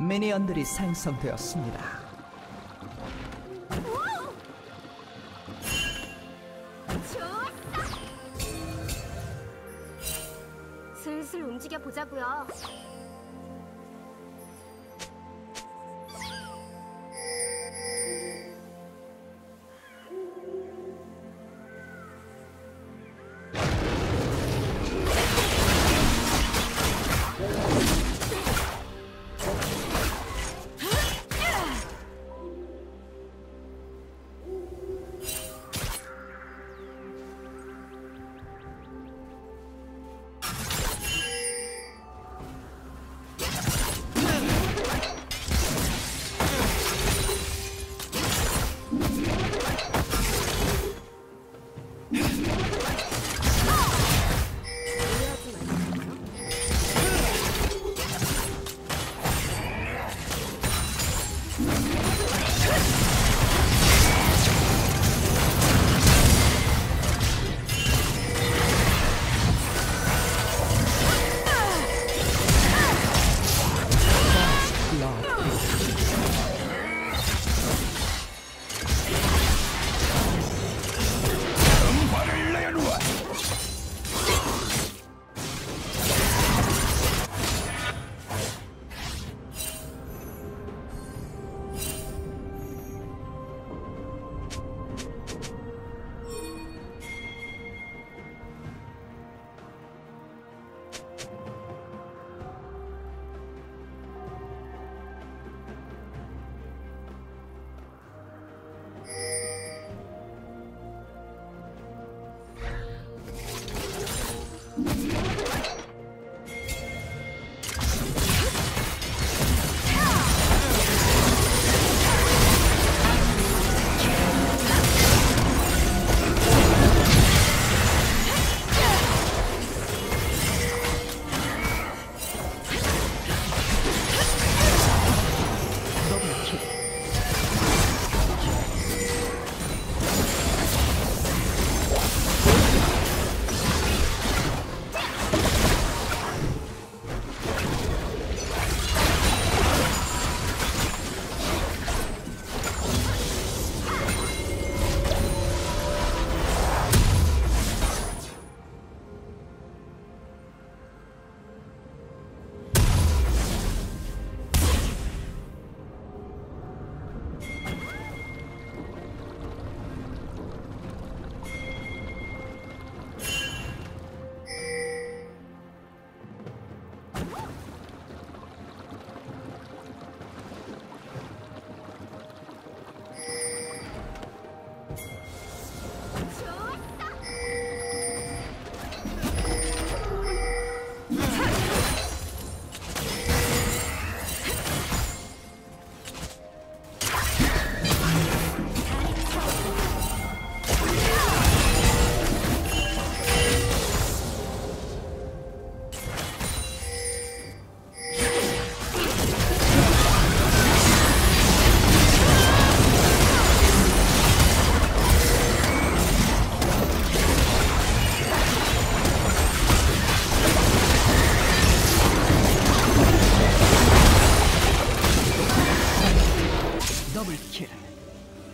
미니언들이 생성되었습니다. 슬슬 움직여 보자고요. 더블킬.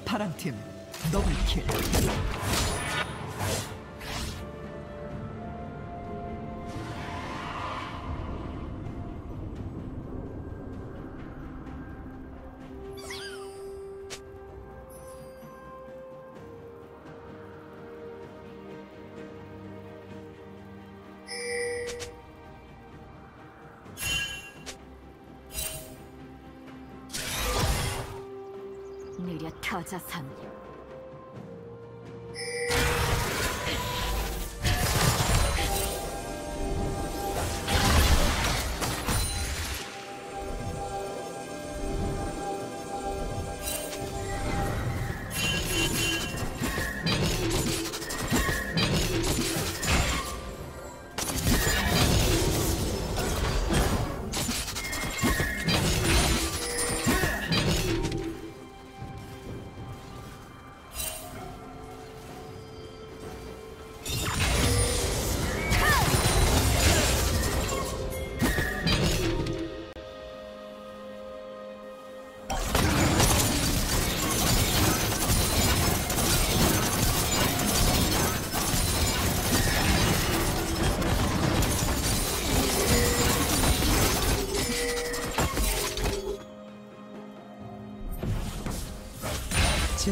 파랑팀 더블킬.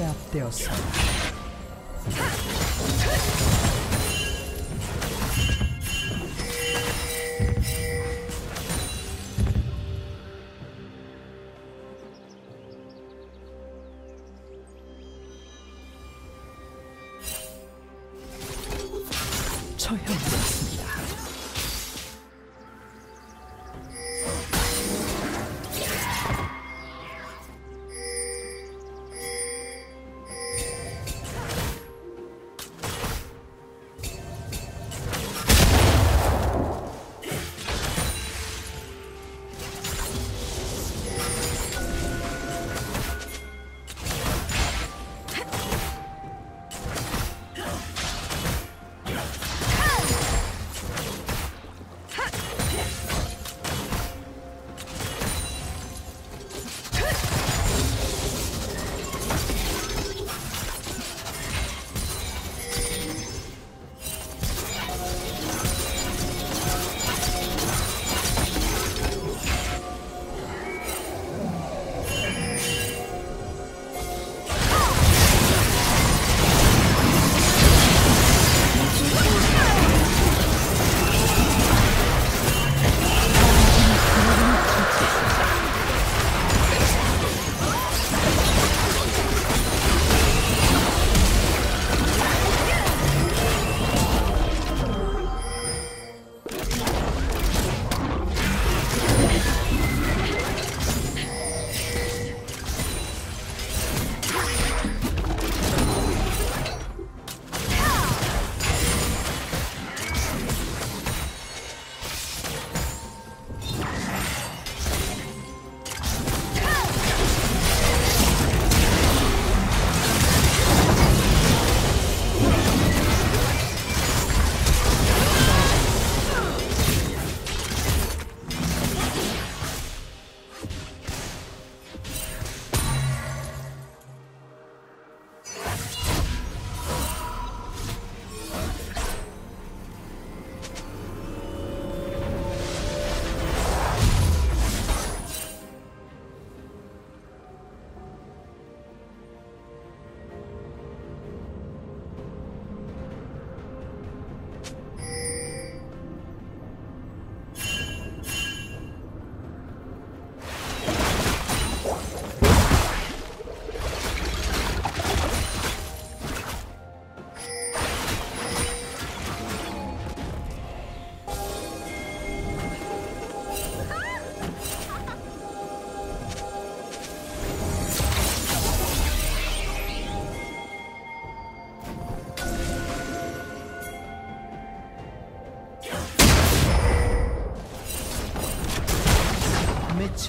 제압되었습니다. 처형되었습니다.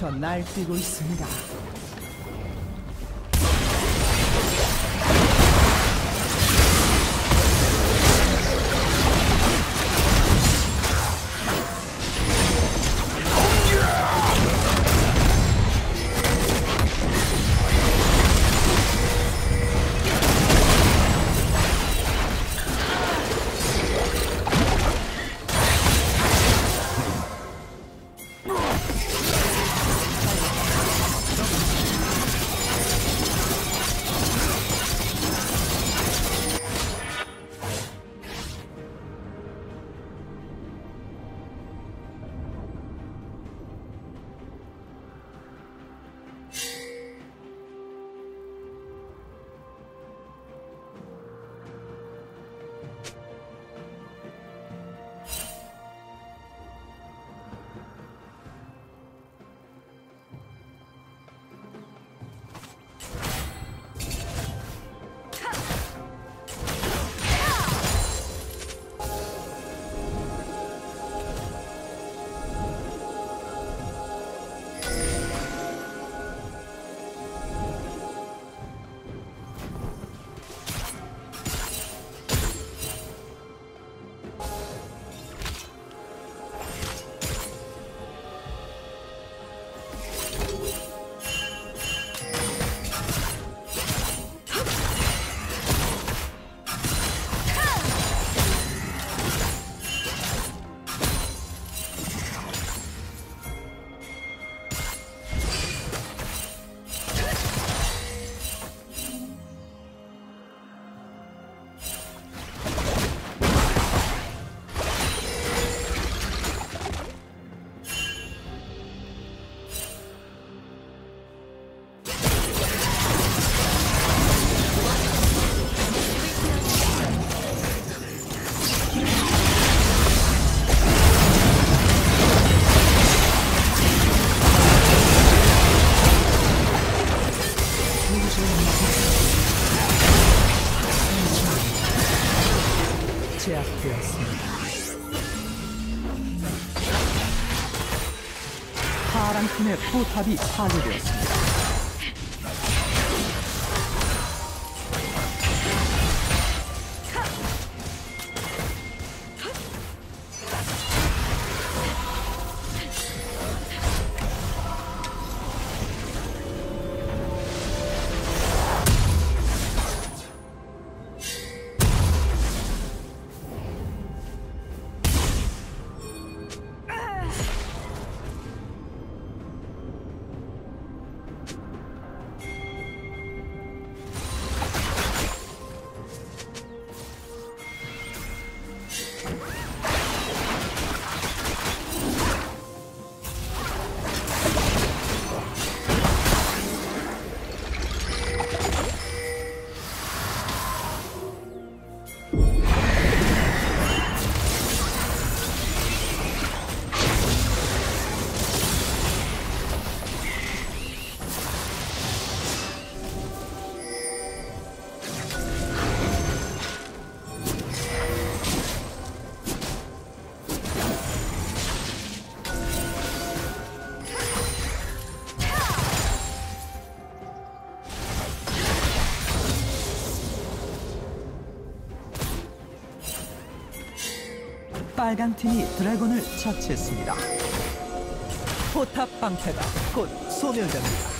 미쳐 날뛰고 있습니다. 포탑이 파 빨간 팀이 드래곤을 처치했습니다. 포탑 방패가 곧 소멸됩니다.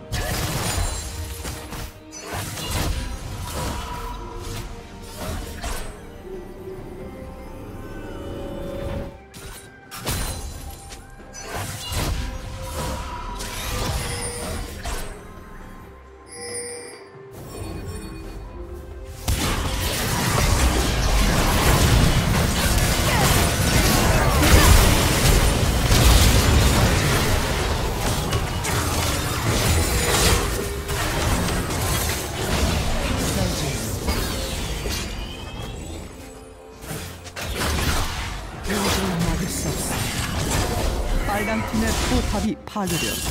포탑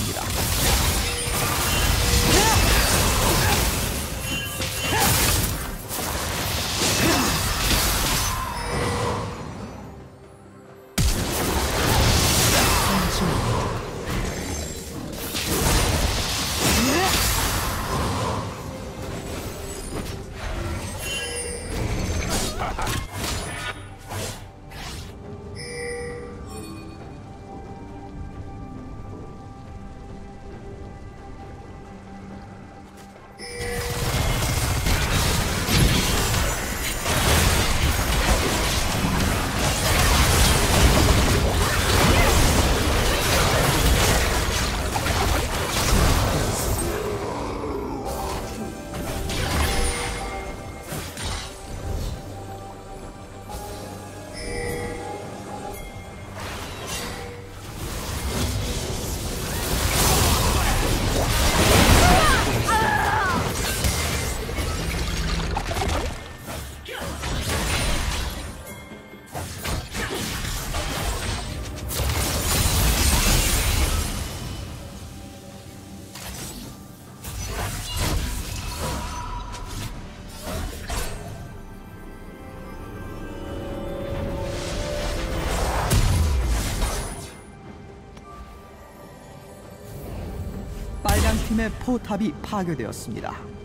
팀의 포탑이 파괴되었습니다.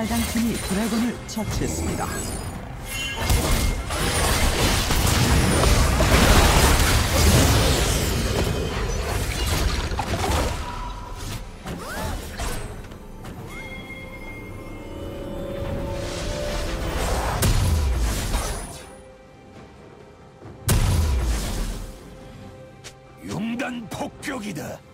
빨강 팀이 드래곤을 처치했습니다. 용단 폭격이다.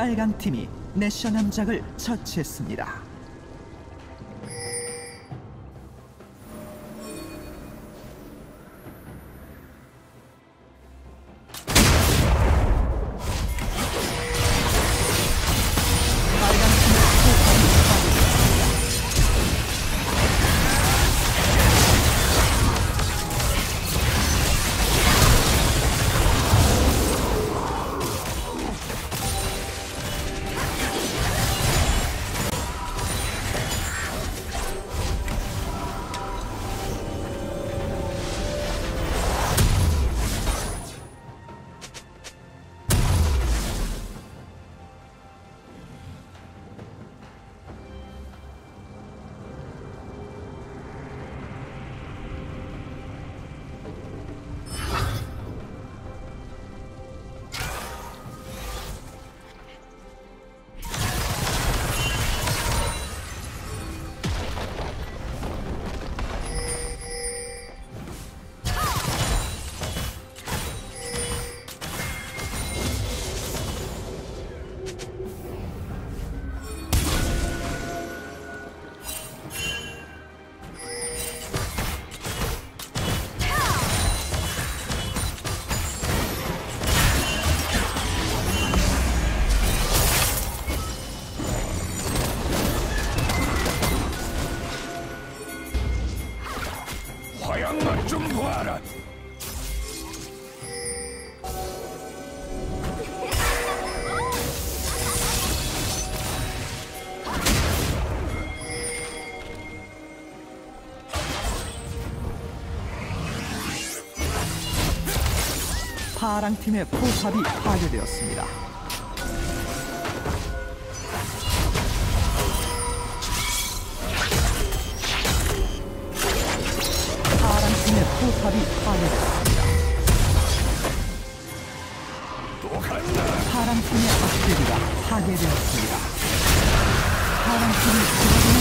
빨간 팀이 내셔 남작을 처치했습니다. 파랑 팀의 포탑이 파괴되었습니다. 파랑 팀의 포탑이 파괴되었습니다. 또 간다. 파랑 팀의 악대기가 파괴되었습니다. 파랑 팀이